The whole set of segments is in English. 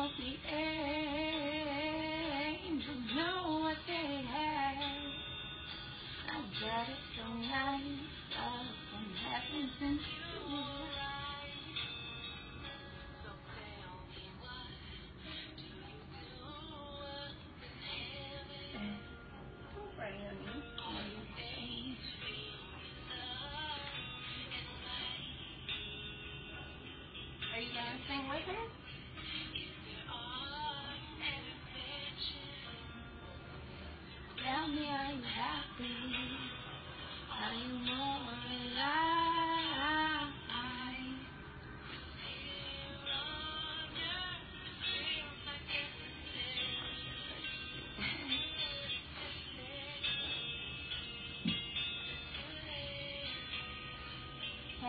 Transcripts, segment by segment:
felt the angels know what they have? I got it so nice, love from heaven since you Are you going to sing with her?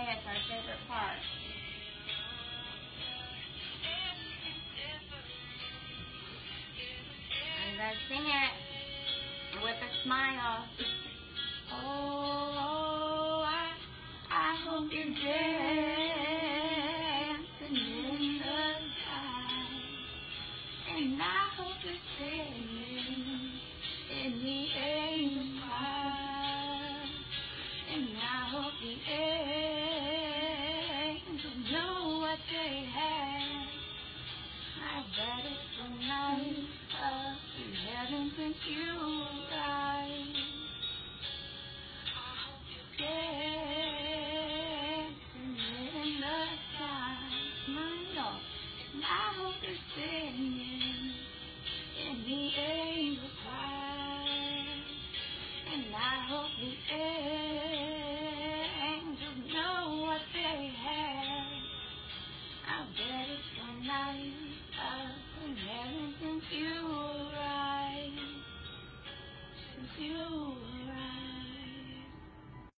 It's our favorite part. And let's sing it with a smile. Oh, oh I, I hope you're dancing in the sky. And I hope you're in the angels' since you died. In the and I hope you're singing in the angel choir, and I hope the angels know what they have. I bet it's the night of when heaven since you arrived.